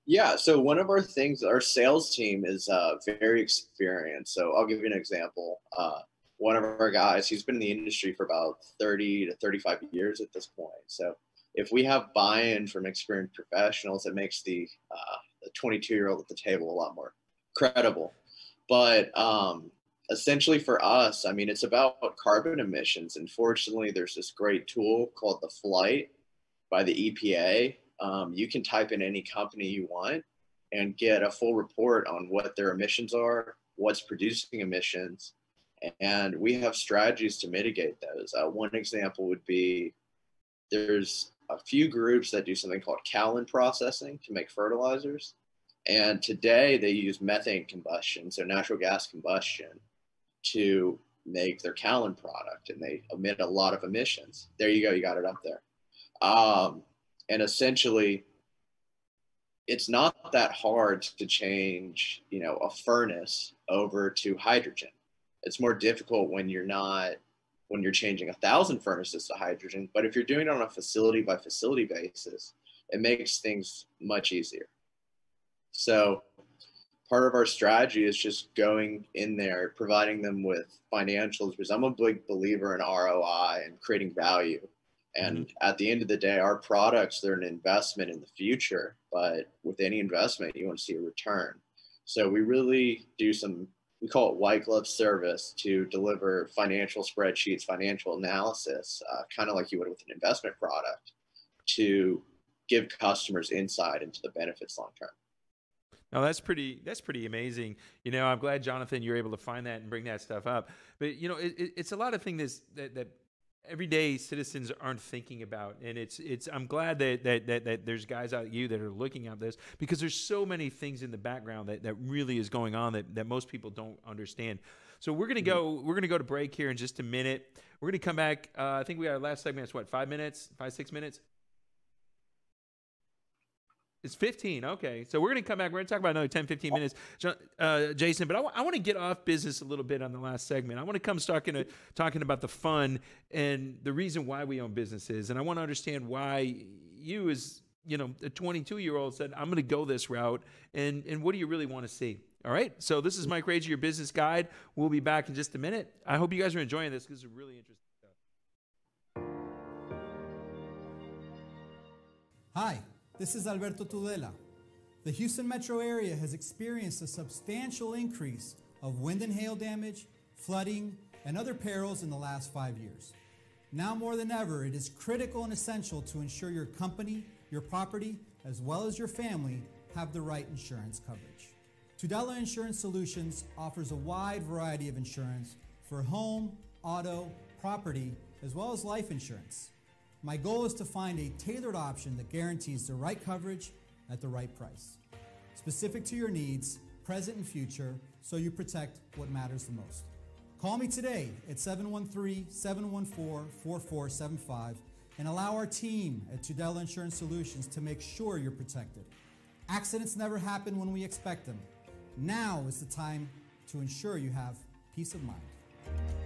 Yeah, so one of our things, our sales team is uh, very experienced. So I'll give you an example. Uh, one of our guys, he's been in the industry for about 30 to 35 years at this point. So if we have buy-in from experienced professionals, it makes the uh, the 22 year old at the table a lot more credible. But um, essentially for us, I mean, it's about carbon emissions. And fortunately, there's this great tool called the Flight by the EPA. Um, you can type in any company you want and get a full report on what their emissions are, what's producing emissions, and we have strategies to mitigate those. Uh, one example would be there's a few groups that do something called kaolin processing to make fertilizers. And today they use methane combustion, so natural gas combustion, to make their kaolin product and they emit a lot of emissions. There you go, you got it up there. Um, and essentially, it's not that hard to change, you know, a furnace over to hydrogen. It's more difficult when you're not when you're changing a thousand furnaces to hydrogen. But if you're doing it on a facility by facility basis, it makes things much easier. So part of our strategy is just going in there, providing them with financials because I'm a big believer in ROI and creating value. And mm-hmm. at the end of the day, our products, they're an investment in the future. But with any investment, you want to see a return. So we really do some, we call it white glove service to deliver financial spreadsheets, financial analysis, uh, kind of like you would with an investment product to give customers insight into the benefits long term.
No, that's pretty. That's pretty amazing. You know, I'm glad Jonathan you're able to find that and bring that stuff up. But you know, it, it, it's a lot of things that that everyday citizens aren't thinking about. And it's it's i'm glad that that, that, that there's guys out you that are looking at this because there's so many things in the background that, that really is going on that, that most people don't understand. So we're gonna go we're gonna go to break here in just a minute. We're gonna come back uh, i think we got our last segment it's what five minutes five six minutes it's 15. Okay. So we're going to come back. We're going to talk about another 10, 15 minutes, uh, Jason. But I, want to get off business a little bit on the last segment. I want to come talking, to, talking about the fun and the reason why we own businesses. And I want to understand why you, as you know, a 22 year old, said, I'm going to go this route. And, and what do you really want to see? All right. So this is Mike Rager, your business guide. We'll be back in just a minute. I hope you guys are enjoying this because it's really interesting stuff.
Hi. This is Alberto Tudela. The Houston metro area has experienced a substantial increase of wind and hail damage, flooding, and other perils in the last five years. Now more than ever, it is critical and essential to ensure your company, your property, as well as your family have the right insurance coverage. Tudela Insurance Solutions offers a wide variety of insurance for home, auto, property, as well as life insurance. My goal is to find a tailored option that guarantees the right coverage at the right price, specific to your needs, present and future, so you protect what matters the most. Call me today at 713 714 4475 and allow our team at Tudela Insurance Solutions to make sure you're protected. Accidents never happen when we expect them. Now is the time to ensure you have peace of mind.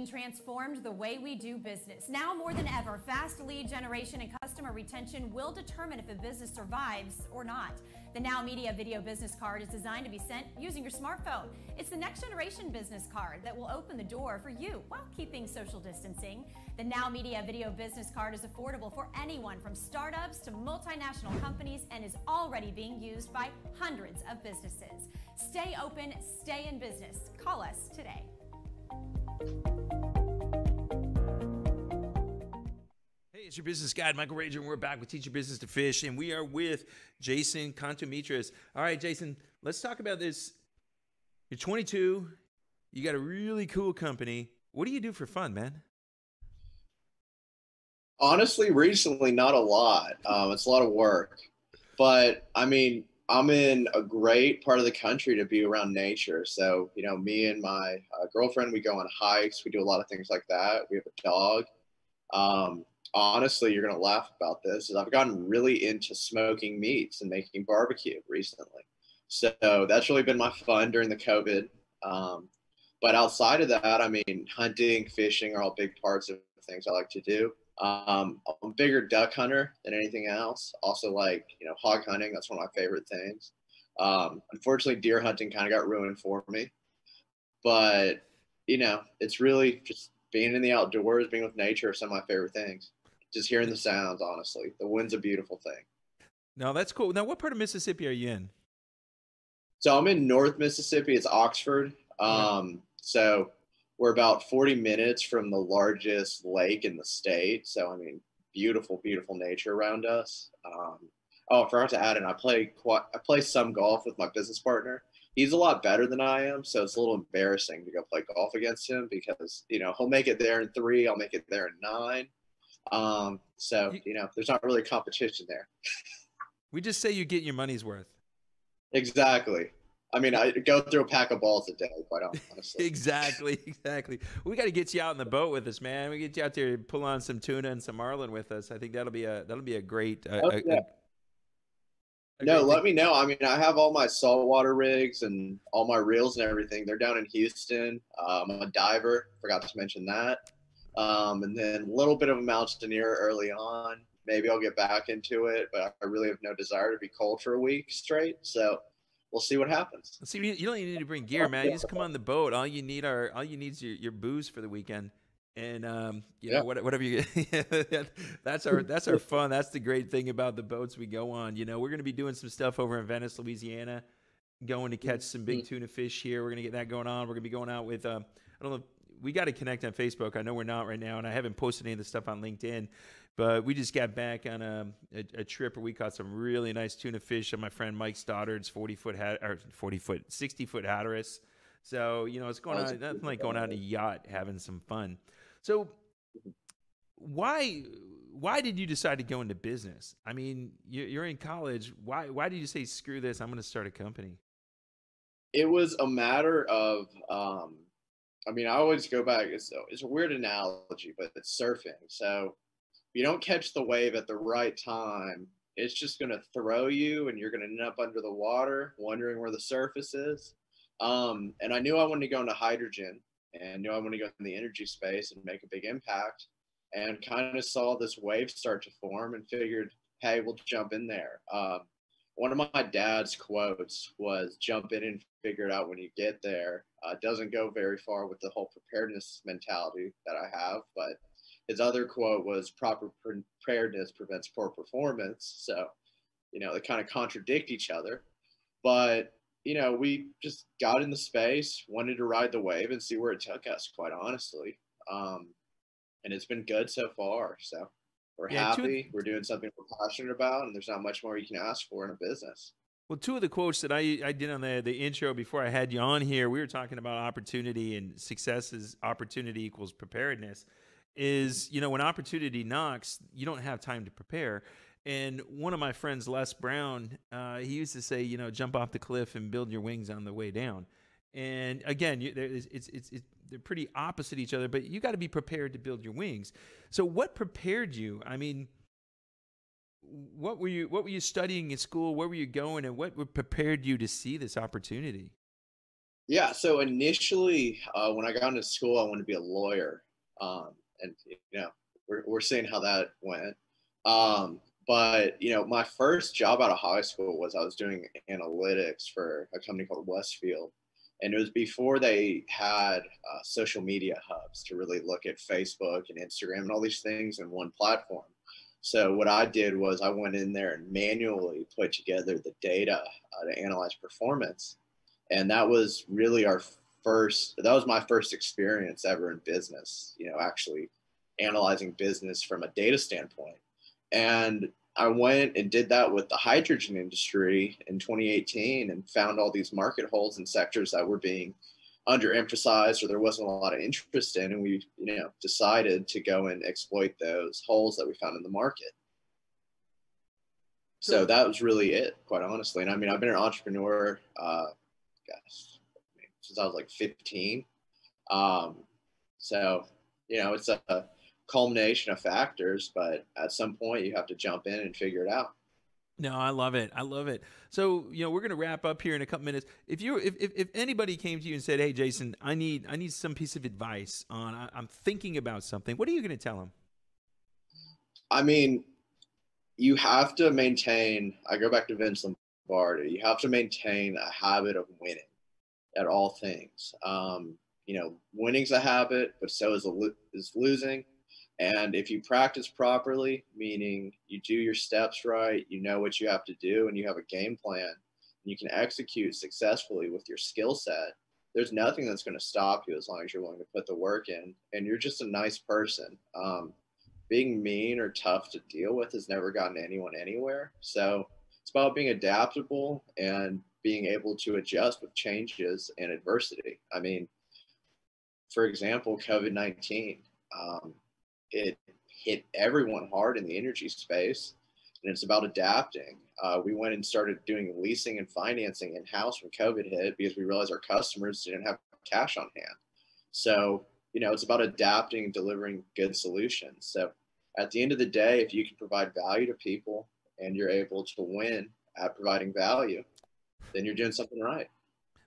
19 transformed the way we do business. Now more than ever, fast lead generation and customer retention will determine if a business survives or not. The Now Media Video Business Card is designed to be sent using your smartphone. It's the next generation business card that will open the door for you while keeping social distancing. The Now Media Video Business Card is affordable for anyone from startups to multinational companies and is already being used by hundreds of businesses. Stay open, stay in business. Call us today.
It's your business guide, Michael Rager, and we're back with Teach Your Business to Fish, and we are with Jason Contomitras. All right, Jason, let's talk about this. You're 22, you got a really cool company. What do you do for fun, man?
Honestly, recently, not a lot. Um, it's a lot of work, but I mean, I'm in a great part of the country to be around nature. So, you know, me and my uh, girlfriend, we go on hikes. We do a lot of things like that. We have a dog. Um, honestly, you're going to laugh about this. Is I've gotten really into smoking meats and making barbecue recently. So that's really been my fun during the COVID. Um, but outside of that, I mean, hunting, fishing are all big parts of things I like to do. Um, I'm a bigger duck hunter than anything else. Also, like you know, hog hunting. That's one of my favorite things. Um, unfortunately, deer hunting kind of got ruined for me. But you know, it's really just being in the outdoors, being with nature, are some of my favorite things. Just hearing the sounds. Honestly, the wind's a beautiful thing.
No, that's cool. Now, what part of Mississippi are you in?
So I'm in North Mississippi. It's Oxford. Um, so we're about 40 minutes from the largest lake in the state. So, I mean, beautiful, beautiful nature around us. Um, oh, I forgot to add in, I play quite, I play some golf with my business partner. He's a lot better than I am, so it's a little embarrassing to go play golf against him because you know he'll make it there in three, I'll make it there in nine. Um, so you know, there's not really competition there.
we just say you get your money's worth.
Exactly. I mean, I go through a pack of balls a day, quite honestly.
exactly, exactly. We got to get you out in the boat with us, man. We get you out there, pull on some tuna and some marlin with us. I think that'll be a that'll be a great. Uh,
oh, yeah. a, a no, let thing. me know. I mean, I have all my saltwater rigs and all my reels and everything. They're down in Houston. Um, I'm a diver. Forgot to mention that. Um, and then a little bit of a mountaineer early on. Maybe I'll get back into it, but I really have no desire to be cold for a week straight. So we'll see what happens.
See, you don't even need to bring gear, man. You just come on the boat. All you need are all you need is your, your booze for the weekend, and um, you yeah. know whatever you. that's our that's our fun. That's the great thing about the boats we go on. You know, we're going to be doing some stuff over in Venice, Louisiana, going to catch some big tuna fish here. We're going to get that going on. We're going to be going out with. Um, I don't know. We got to connect on Facebook. I know we're not right now, and I haven't posted any of the stuff on LinkedIn. But we just got back on a, a, a, trip where we caught some really nice tuna fish on my friend Mike Stoddard's 40 foot hat or 40 foot 60 foot Hatteras. So you know it's going on nothing like going out on a yacht having some fun. So why why did you decide to go into business? I mean, you're in college. Why why did you say screw this? I'm going to start a company.
It was a matter of um, I mean, I always go back. It's it's a weird analogy, but it's surfing. So if you don't catch the wave at the right time, it's just going to throw you, and you're going to end up under the water, wondering where the surface is. Um, and I knew I wanted to go into hydrogen, and knew I wanted to go in the energy space and make a big impact. And kind of saw this wave start to form, and figured, hey, we'll jump in there. Um, one of my dad's quotes was jump in and figure it out when you get there uh, doesn't go very far with the whole preparedness mentality that i have but his other quote was proper preparedness prevents poor performance so you know they kind of contradict each other but you know we just got in the space wanted to ride the wave and see where it took us quite honestly um, and it's been good so far so we're yeah, happy. We're doing something we're passionate about, and there's not much more you can ask for in a business.
Well, two of the quotes that I, I did on the, the intro before I had you on here, we were talking about opportunity and success is opportunity equals preparedness. Is, you know, when opportunity knocks, you don't have time to prepare. And one of my friends, Les Brown, uh, he used to say, you know, jump off the cliff and build your wings on the way down. And again, you, it's, it's, it's, they're pretty opposite each other, but you got to be prepared to build your wings. So, what prepared you? I mean, what were you what were you studying in school? Where were you going, and what prepared you to see this opportunity?
Yeah, so initially, uh, when I got into school, I wanted to be a lawyer, um, and you know, we're we're seeing how that went. Um, but you know, my first job out of high school was I was doing analytics for a company called Westfield, and it was before they had uh, social media hubs to really look at Facebook and Instagram and all these things in one platform. So what I did was I went in there and manually put together the data uh, to analyze performance, and that was really our first. That was my first experience ever in business. You know, actually analyzing business from a data standpoint, and I went and did that with the hydrogen industry in 2018 and found all these market holes and sectors that were being underemphasized or there wasn't a lot of interest in and we you know decided to go and exploit those holes that we found in the market. So that was really it quite honestly. And i mean i've been an entrepreneur uh gosh since i was like 15 um so you know it's a culmination of factors, but at some point you have to jump in and figure it out.
No, I love it. I love it. So, you know, we're going to wrap up here in a couple minutes. If you if, if, if anybody came to you and said, "Hey, Jason, I need I need some piece of advice on I, am thinking about something," what are you going to tell them?
I mean, you have to maintain. I go back to Vince Lombardi. You have to maintain a habit of winning at all things. Um, you know, winning's a habit, but so is a, is losing. And if you practice properly, meaning you do your steps right, you know what you have to do, and you have a game plan, and you can execute successfully with your skill set, there's nothing that's going to stop you as long as you're willing to put the work in and you're just a nice person. Um, being mean or tough to deal with has never gotten anyone anywhere. So it's about being adaptable and being able to adjust with changes and adversity. I mean, for example, COVID 19. Um, it hit everyone hard in the energy space, and it's about adapting. Uh, we went and started doing leasing and financing in house when COVID hit because we realized our customers didn't have cash on hand. So, you know, it's about adapting and delivering good solutions. So, at the end of the day, if you can provide value to people and you're able to win at providing value, then you're doing something right.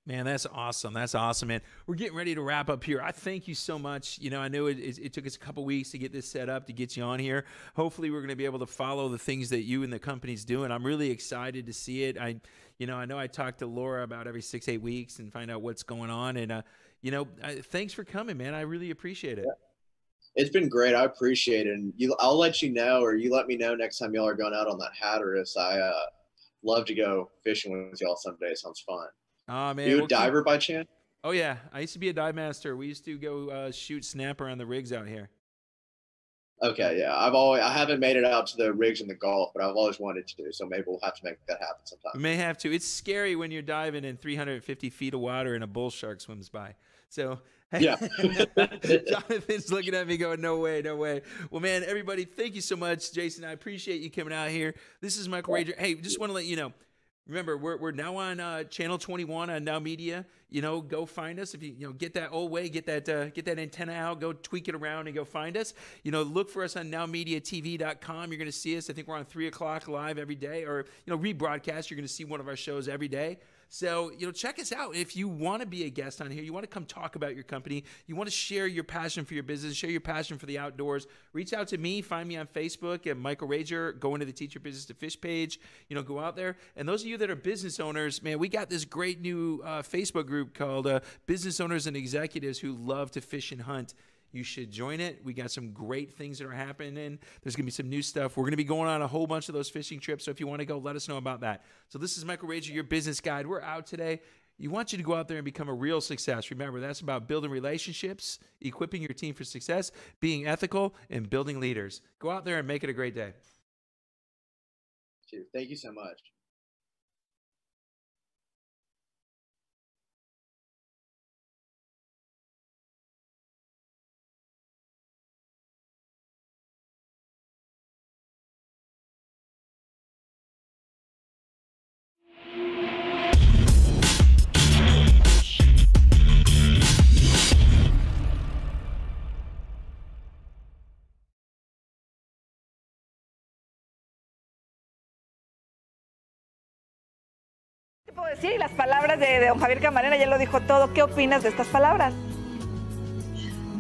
Man, that's awesome. That's awesome, man. We're getting ready to wrap up here. I thank you so much. You know, I know it, it, it took us a couple weeks to get this set up to get you on here. Hopefully, we're going to be able to follow the things that you and the company's doing. I'm really excited to see it. I, you know, I know I talk to Laura about every six, eight weeks and find out what's going on. And, uh, you know, I, thanks for coming, man. I really appreciate it. Yeah.
It's been great. I appreciate it. And you, I'll let you know, or you let me know next time y'all are going out on that Hatteras. I uh, love to go fishing with y'all someday. Sounds fun.
Oh man,
you a diver by chance?
Oh yeah, I used to be a dive master. We used to go uh, shoot snapper on the rigs out here.
Okay, yeah. I've always I haven't made it out to the rigs in the Gulf, but I've always wanted to. Do. So maybe we'll have to make that happen sometime.
We may have to. It's scary when you're diving in 350 feet of water and a bull shark swims by. So
Yeah.
Jonathan's looking at me going, no way, no way. Well, man, everybody, thank you so much, Jason. I appreciate you coming out here. This is Michael Rager. Hey, just want to let you know. Remember, we're, we're now on uh, channel 21 on Now Media. You know, go find us if you you know get that old way, get that uh, get that antenna out, go tweak it around, and go find us. You know, look for us on NowMediaTV.com. You're going to see us. I think we're on three o'clock live every day, or you know, rebroadcast. You're going to see one of our shows every day. So, you know, check us out. If you want to be a guest on here, you want to come talk about your company, you want to share your passion for your business, share your passion for the outdoors, reach out to me. Find me on Facebook at Michael Rager. Go into the Teach Your Business to Fish page. You know, go out there. And those of you that are business owners, man, we got this great new uh, Facebook group called uh, Business Owners and Executives Who Love to Fish and Hunt. You should join it. We got some great things that are happening. There's going to be some new stuff. We're going to be going on a whole bunch of those fishing trips. So if you want to go, let us know about that. So this is Michael Rager, your business guide. We're out today. You want you to go out there and become a real success. Remember, that's about building relationships, equipping your team for success, being ethical, and building leaders. Go out there and make it a great day.
Thank you so much.
Decir? Y las palabras de, don Javier Camarena ya lo dijo todo. ¿Qué opinas de estas palabras?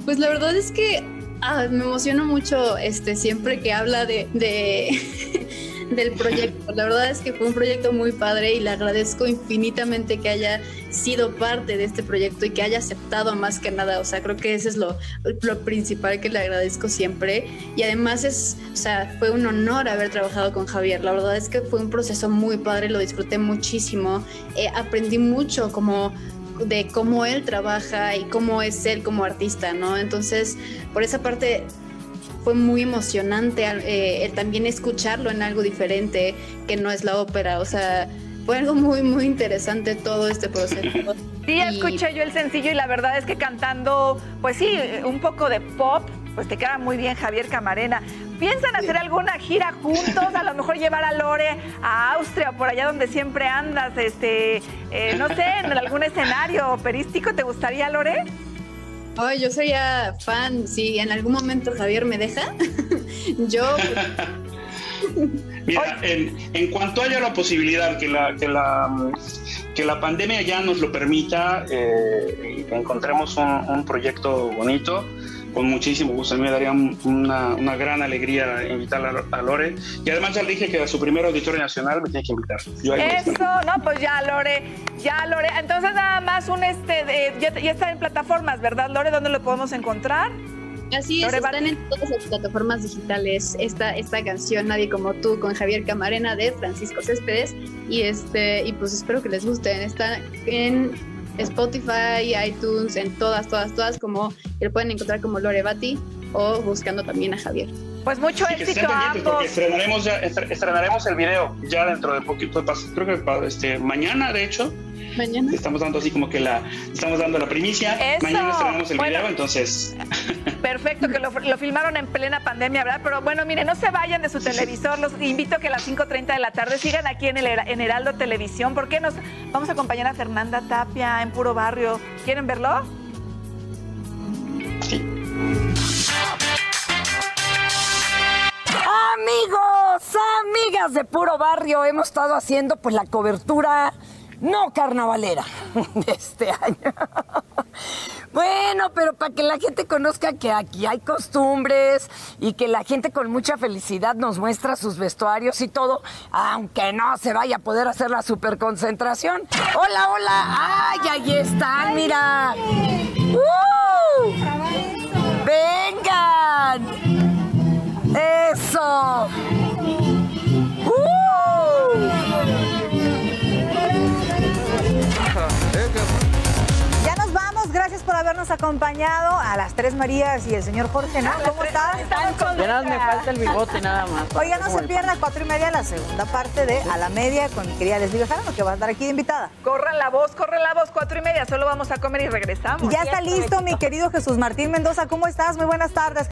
Pues la verdad es que ah, me emociono mucho este, siempre que habla de- del proyecto. La verdad es que fue un proyecto muy padre y le agradezco infinitamente que haya sido parte de este proyecto y que haya aceptado más que nada. O sea, creo que ese es lo, lo principal que le agradezco siempre. Y además es, o sea, fue un honor haber trabajado con Javier. La verdad es que fue un proceso muy padre, lo disfruté muchísimo. Eh, aprendí mucho como de cómo él trabaja y cómo es él como artista, ¿no? Entonces, por esa parte fue muy emocionante eh, también escucharlo en algo diferente que no es la ópera, o sea, fue algo muy, muy interesante todo este proceso.
Sí, escuché yo el sencillo y la verdad es que cantando, pues sí, un poco de pop, pues te queda muy bien Javier Camarena. ¿Piensan hacer alguna gira juntos? A lo mejor llevar a Lore a Austria o por allá donde siempre andas, este, eh, no sé, en algún escenario operístico, ¿te gustaría, Lore?
Ay, yo sería fan, si en algún momento Javier me deja, yo
Mira, en, en cuanto haya la posibilidad que la, que la, que la pandemia ya nos lo permita eh, y que encontremos un, un proyecto bonito, con muchísimo gusto. A mí me daría un- una, una gran alegría invitar a, a Lore. Y además ya le dije que a su primer auditorio nacional me tiene que invitar. Yo.
Eso, no, pues ya, Lore, ya, Lore. Entonces nada más un este, de- ya, ya está en plataformas, ¿verdad, Lore? ¿Dónde lo podemos encontrar?
Así es,
Lore
están en todas las plataformas digitales esta, esta canción Nadie como tú con Javier Camarena de Francisco Céspedes y este y pues espero que les gusten. Está en Spotify, iTunes, en todas, todas, todas como que lo pueden encontrar como Lore Bati o buscando también a Javier.
Pues mucho
estén
éxito a
porque
ambos.
estrenaremos, ya, estre- estrenaremos el video ya dentro de poquito, creo que este, mañana de hecho,
Mañana.
estamos dando así como que la, estamos dando la primicia,
Eso.
mañana estrenamos el
Bueno.
video, entonces
Perfecto, que lo, lo filmaron en plena pandemia, ¿verdad? Pero bueno, miren, no se vayan de su televisor. Los invito a que a las 5.30 de la tarde sigan aquí en, el, en Heraldo Televisión. ¿Por qué nos vamos a acompañar a Fernanda Tapia en Puro Barrio? ¿Quieren verlo?
sí.
Amigos, amigas de Puro Barrio, hemos estado haciendo pues la cobertura no carnavalera de este año. Bueno, pero para que la gente conozca que aquí hay costumbres y que la gente con mucha felicidad nos muestra sus vestuarios y todo, aunque no se vaya a poder hacer la superconcentración. Hola, hola. Ay, ahí están, mira. ¡Uh! Vengan. Eso. Nos vamos.
habernos acompañado a las Tres Marías y el señor Jorge, ¿no? ¿Cómo estás?
Apenas me falta el bigote nada más.
Oiga, no se pierda cuatro y media la segunda parte de A la Media con mi querida Leslie Bejarano, que va a estar aquí de invitada.
Corran la voz, corran la voz, cuatro y media. Solo vamos a comer y regresamos.
Y ya está listo mi querido Jesús Martín Mendoza. ¿Cómo estás? Muy buenas tardes.